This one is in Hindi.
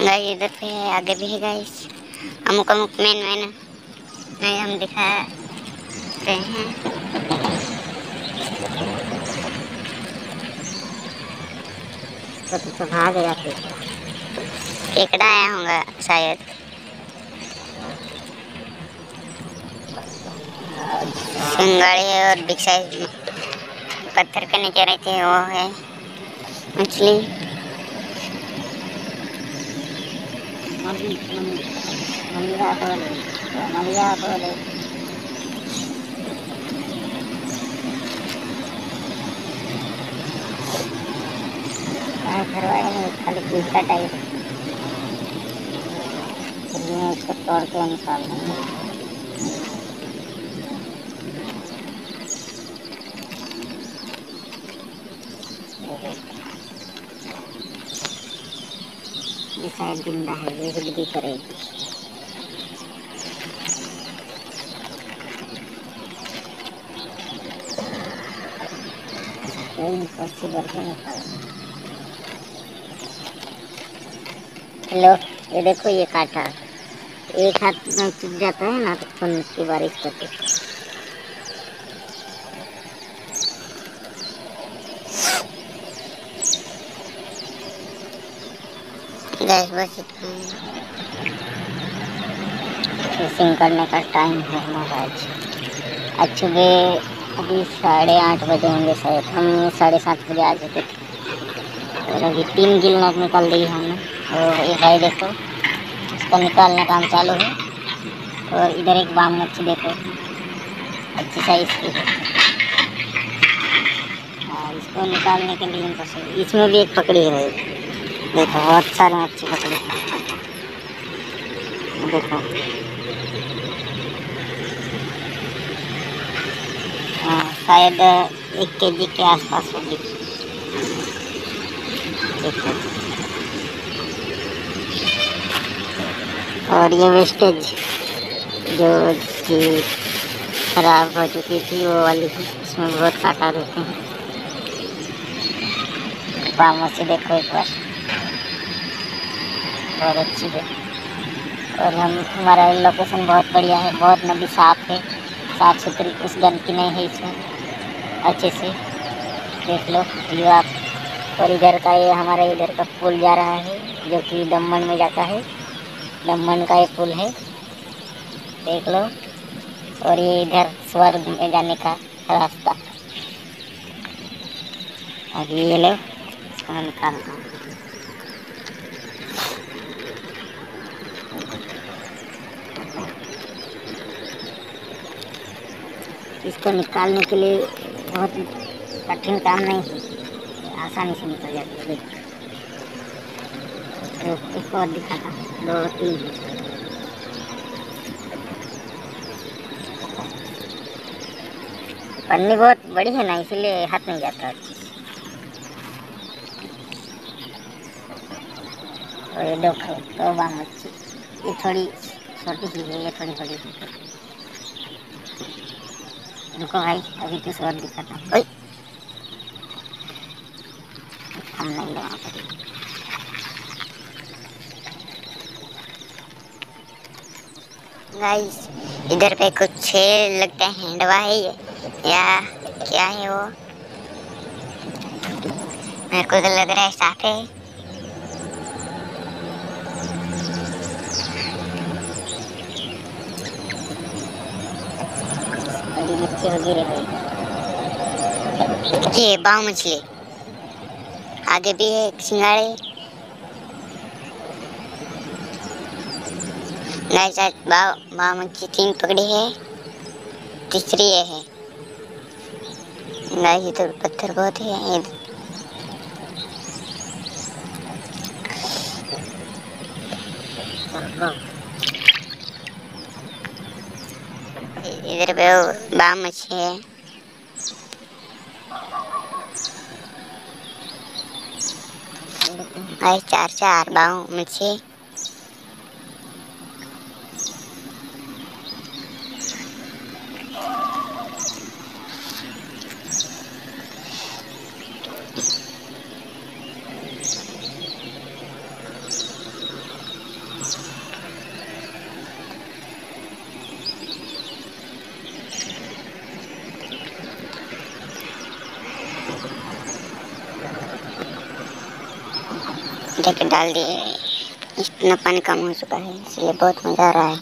गाइस इधर पे है आगे भी है गाइस। अमुक अमुक मेन मेन नहीं हम दिखा रहे हैं। तो तो भाग गया फिर। केकड़ा आया होगा शायद। सिंगाड़ी और बिग साइज़ पत्थर के नीचे रहते हैं वो है मछली। मलिया बोले मलिया बोले कहाँ घरवाए नहीं खाली पीछा टाइप फिर मैं इसको तोड़ के निकाल दूँगी ये शायद ज़िंदा है ये दिख रही इम्पॉसिबल है। हेलो, ये देखो ये काटा। एक हाथ में चुप जाता है, ना तो खून की बारिश करती गैस बस इतना ही। फिशिंग करने का टाइम है हमारा आज। सुबह अभी साढ़े आठ बजे होंगे शायद। हम साढ़े सात बजे आ चुके थे। और अभी तीन गिल नेट निकाल दी हमने। और ये भाई देखो इसका निकालने काम चालू है। और इधर एक बाम मच्छी देखो अच्छी साइज़ की है। हाँ, इसको निकालने के लिए इसमें भी एक पकड़ी है। देखो बहुत सारे मच्छी पकड़ी देखो शायद एक के जी के आसपास होगी देखो और ये वेस्टेज जो खराब हो चुकी थी वो वाली है इसमें बहुत काटा रहते हैं बामों से देखो एक बार। बहुत अच्छी है। और हम, हमारा लोकेशन बहुत बढ़िया है, बहुत नदी साफ़ है, साफ़ सुथरी कुछ गंदगी नहीं है इसमें। अच्छे से देख लो व्यू आप। और इधर का ये हमारा इधर का पुल जा रहा है, जो कि दमन में जाता है। दमन का ये पुल है, देख लो। और ये इधर स्वर्ग में जाने का रास्ता। अभी ये लो, इसको मैं निकालता हूँ। इसको निकालने के लिए बहुत कठिन काम नहीं है आसानी से निकल जाती है देख एक- और दिखाता दो तीन। पन्नी बहुत बड़ी है ना, इसीलिए हाथ नहीं जाता अच्छे और ये दो खे- दो बाम मच्छी। ये थोड़ी छोटी सी है, ये थोड़ी बड़ी है। रुको भाई, अभी कुछ और दिखाता हूँ। ओए। हम नहीं लगा पाएँगे गाइस इधर पे कुछ लगता है हैंडवा है ये। या, क्या है वो? मेरे को तो लग रहा है साफ़ है। है ये बाव मछली। आगे भी है, एक सिंगाड़े। गाइस आज बाव बाव मछली तीन पकड़ी है। तीसरी ये है। गाइस इधर पत्थर बहुत है इधर इधर पे बाम मछली है चार चार बाऊ मछली जैकेट डाल दिए। इतना पानी कम हो चुका है, इसलिए बहुत मज़ा आ रहा है।